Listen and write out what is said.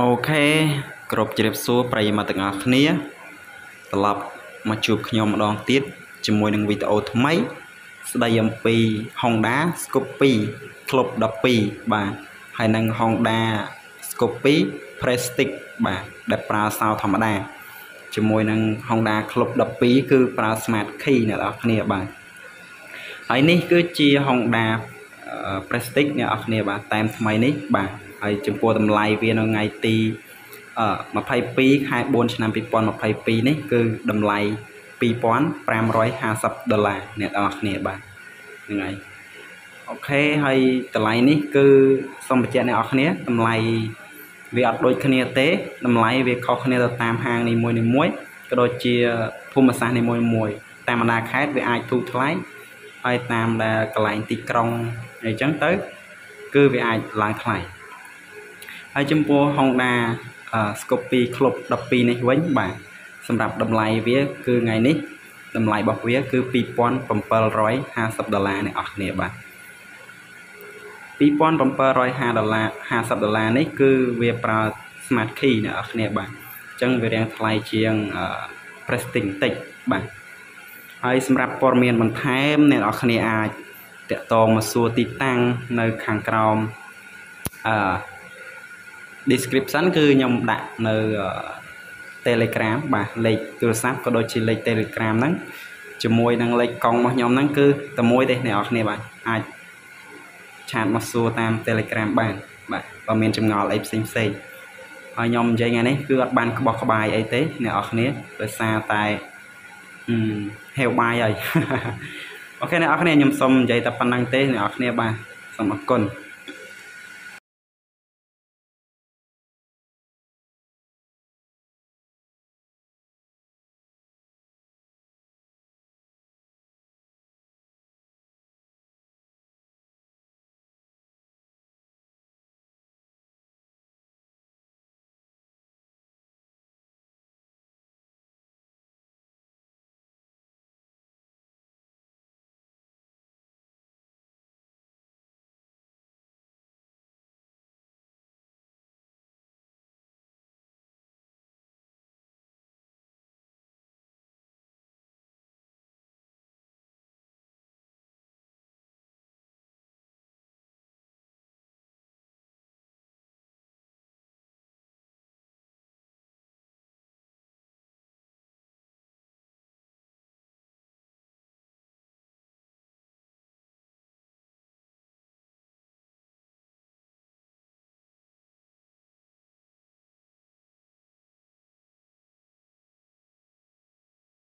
អូខេគ្រប់ជ្រាបសួរប្រិយមិត្តទាំងអស់គ្នាត្រឡប់មកជួបខ្ញុំម្ដងទៀតជាមួយនឹងវីដេអូថ្មី ស្ដីអំពី Honda Scoopy Club 12បាទហើយនឹង Honda Scoopy Prestige បាទដែលប្រើសោធម្មតាជាមួយនឹង Honda Club 12គឺប្រើ Smart Key អ្នកនរគ្នាបាទហើយនេះគឺជា Honda Prestige អ្នកនរគ្នាបាទតែមថ្មីនេះបាទ ហើយចំពោះតម្លៃវានៅថ្ងៃទី22ខែ4ឆ្នាំ2022នេះគឺតម្លៃ2550ដុល្លារអ្នកនរគ្នាបាទហ្នឹងហើយអូខេហើយតម្លៃនេះគឺសូមបញ្ជាក់អ្នកនរគ្នាតម្លៃវាអត់ដូចគ្នាទេតម្លៃវាខុសគ្នាទៅតាមហាងនីមួយនីមួយក៏ដូចជាភូមិសាស្ត្រនីមួយមួយតាមបណ្ដាខេត្តវាអាចធូរថ្លៃហើយតាមដែលកន្លែងទីក្រុងអីចឹងទៅ គឺវាអាចឡើងថ្លៃ ហើយចំពោះ Honda Scoopy Club 12នេះវិញបាទសម្រាប់តម្លៃវា គឺថ្ងៃនេះតម្លៃរបស់វាគឺ2750ដុល្លារអ្នកអស់គ្នាបាទ2750ដុល្លារ50ដុល្លារនេះគឺវាប្រើ Smart Key អ្នកនរគ្នាបាទអញ្ចឹងវារាងថ្លៃជាង Prestige តិចបាទហើយសម្រាប់ព័ត៌មានបន្ថែមអ្នកនរគ្នាអាចតាក់ទងមកសួរទីតាំងនៅខាងក្រោមអឺ description គឺខ្ញុំដាក់នៅ Telegram បាទលេខទូរស័ព្ទក៏ដូចជាលេខ Telegram ហ្នឹងជាមួយនឹងលេខកង់របស់ខ្ញុំហ្នឹងគឺតែមួយទេអ្នកនរគ្នាបាទអាចឆាតមកសួរតាម Telegram បានបាទបើមានចម្ងល់អីផ្សេងផ្សេងហើយខ្ញុំនិយាយថ្ងៃនេះគឺអត់បានក្បោះក្បាយអីទេអ្នកនរគ្នាដោយសារតែអឺហេវបាយហើយអូខេអ្នកនរគ្នាខ្ញុំសូមនិយាយតែប៉ុណ្្នឹងទេអ្នកនរគ្នាបាទសូមអរគុណ